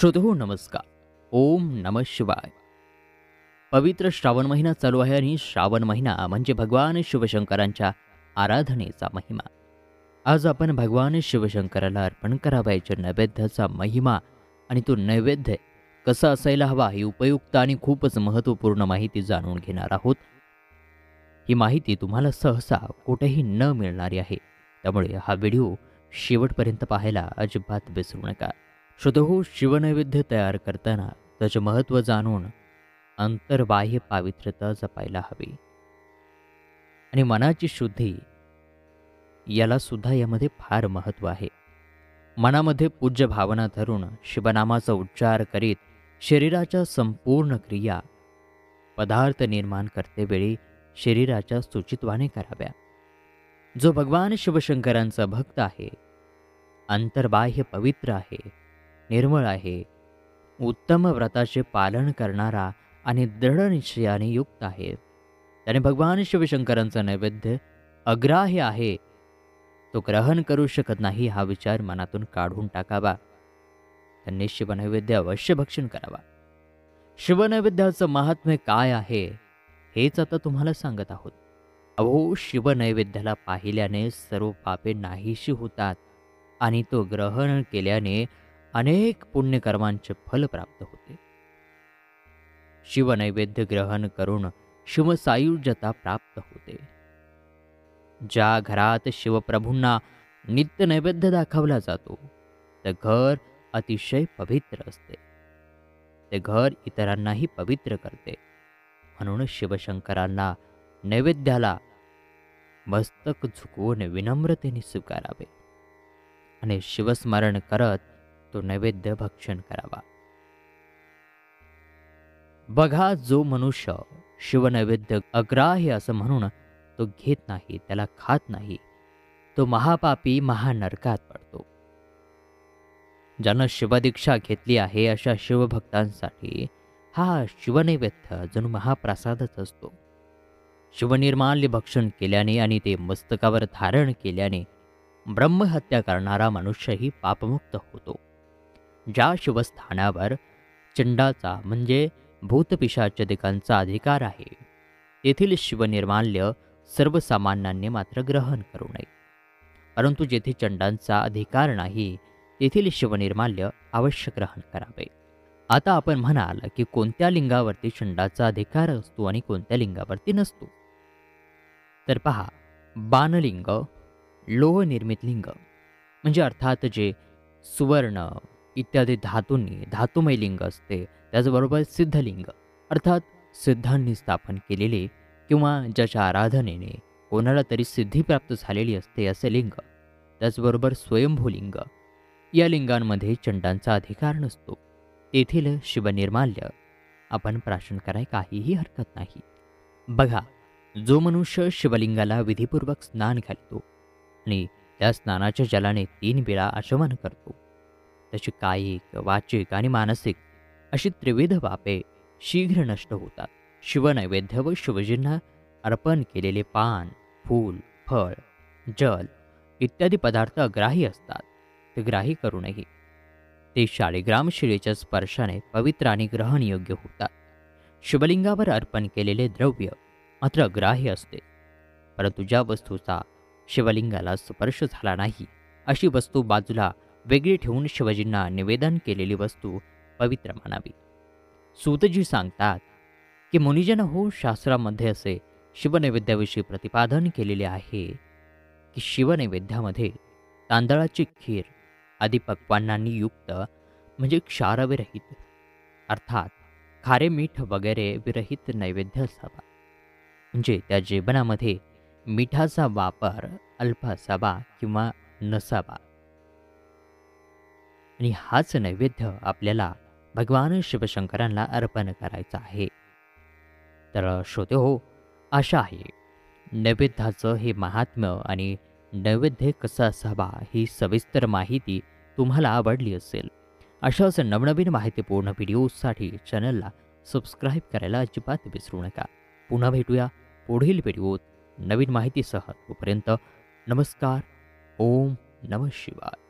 श्रोतहो नमस्कार. ओम नम शिवाय. पवित्र श्रावण महिना चालू आहे आणि श्रावण महिना म्हणजे भगवान शिवशंकरांच्या आराधनेचा महिमा. आज आपण भगवान शिवशंकराला अर्पण करावायच्या नैवेद्याचा महिमा आणि तो नैवेद्य कसा असायला हवा ही उपयुक्त आणि खूपच महत्त्वपूर्ण माहिती जाणून घेणार आहोत. ही माहिती तुम्हाला सहसा कुठेही न मिळणारी आहे. त्यामुळे हा व्हिडिओ शेवटपर्यंत पाहायला अजिबात विसरू नका. श्रोतहो शिवनैवेद्य तयार करताना त्याचे महत्त्व जाणून अंतर्बाह्य पावित्र्यता जपायला हवी. आणि मनाची शुद्धी याला सुद्धा यामध्ये फार महत्त्व आहे. मनामध्ये पूज्य भावना धरून शिवनामाचा उच्चार करीत शरीराच्या संपूर्ण क्रिया पदार्थ निर्माण करतेवेळी शरीराच्या सुचित्वाने कराव्या. जो भगवान शिवशंकरांचा भक्त आहे अंतर्बाह्य पवित्र आहे निर्मळ आहे. उत्तम व्रताचे पालन करणारा आणि दृढ निश्चयाने युक्त आहे. त्याने भगवान शिवशंकरांचा नैवेद्य अग्राह्य आहे. तो ग्रहण करू शकत नाही हा विचार मनातून काढून टाकावा. त्यांनी शिवनैवेद्य अवश्य भक्षण करावा. शिवनैवेद्याचं महात्म्य काय आहे हेच आता तुम्हाला सांगत आहोत. अहो शिवनैवेद्याला पाहिल्याने सर्व पापे नाहीशी होतात आणि तो ग्रहण केल्याने अनेक पुण्यकर्मांचे फल प्राप्त होते. शिवनैवेद्य ग्रहण करून शिवसायुज्यता प्राप्त होते. ज्या घरात शिवप्रभूंना नित्य नैवेद्य दाखवला जातो ते घर अतिशय पवित्र असते. ते घर इतरांनाही पवित्र करते. म्हणून शिवशंकरांना नैवेद्याला मस्तक झुकवून विनम्रतेने स्वीकारावे. आणि शिवस्मरण करत तो नैवेद्य भक्षण करावा. बघा जो मनुष्य शिवनैवेद्य अग्राह्य असं म्हणून तो घेत नाही त्याला खात नाही तो महापापी महानरकात पडतो. ज्यानं शिवदीक्षा घेतली आहे अशा शिवभक्तांसाठी हा शिवनैवेद्य जणू महाप्रसादच असतो. शिवनिर्माल्य भक्षण केल्याने आणि ते मस्तकावर धारण केल्याने ब्रह्महत्या करणारा मनुष्यही पापमुक्त होतो. ज्या शिवस्थानावर चंडाचा म्हणजे भूतपिशाचदिकांचा अधिकार आहे तेथील शिवनिर्माल्य सर्वसामान्यांनी मात्र ग्रहण करू नये. परंतु जेथे चंडांचा अधिकार नाही तेथील शिवनिर्माल्य अवश्य ग्रहण करावे. आता आपण म्हणाल की कोणत्या लिंगावरती चंडाचा अधिकार असतो आणि कोणत्या लिंगावरती नसतो? तर पहा बाणलिंग लोहनिर्मित लिंग म्हणजे अर्थात जे सुवर्ण इत्यादी धातूंनी धातुमय लिंग असते त्याचबरोबर सिद्धलिंग. अर्थात सिद्धांनी स्थापन केलेले किंवा ज्याच्या आराधनेने कोणाला तरी सिद्धी प्राप्त झालेली असते असे लिंग. त्याचबरोबर स्वयंभूलिंग या लिंगांमध्ये चंडांचा अधिकार नसतो. तेथील शिवनिर्माल्य आपण प्राशन कराय काहीही हरकत नाही. बघा जो मनुष्य शिवलिंगाला विधीपूर्वक स्नान घालतो आणि त्या स्नानाच्या जलाने तीन वेळा आचमन करतो. त्याची कायिक वाचिक आणि मानसिक अशी त्रिविध पापे शीघ्र नष्ट होतात. शिवनैवेद्य व शिवजींना अर्पण केलेले पान फूल फळ जल इत्यादी पदार्थ अग्राही असतात. ते ग्राही करू नये ते शाळीग्राम शिळेच्या स्पर्शाने पवित्र आणि ग्रहणयोग्य होतात. शिवलिंगावर अर्पण केलेले द्रव्य मात्र अग्राह्य असते. परंतु ज्या वस्तूचा शिवलिंगाला स्पर्श झाला नाही अशी वस्तू बाजूला वेगळी ठेवून शिवजींना निवेदन केलेली वस्तू पवित्र मानावी. सूतजी सांगतात की मुनिजन हो शास्त्रामध्ये असे शिवनैवेद्याविषयी प्रतिपादन केलेले आहे की शिवनैवेद्यामध्ये तांदळाची खीर आदी पक्वांनांनी युक्त म्हणजे क्षारविरहित अर्थात खारे मीठ वगैरे विरहित नैवेद्य असावा. म्हणजे त्या जेवणामध्ये मिठाचा वापर अल्प असावा किंवा नसावा आणि हाच नैवेद्य आपल्याला भगवान शिवशंकरांना अर्पण करायचं आहे. तर श्रोते हो आशा आहे नैवेद्याचं हे महात्म्य आणि नैवेद्य कसं असावा ही सविस्तर माहिती तुम्हाला आवडली असेल अशाच नवनवीन माहितीपूर्ण व्हिडिओसाठी चॅनलला सबस्क्राईब करायला अजिबात विसरू नका. पुन्हा भेटूया पुढील व्हिडिओत नवीन माहितीसह. तोपर्यंत नमस्कार ओम नम शिवाय.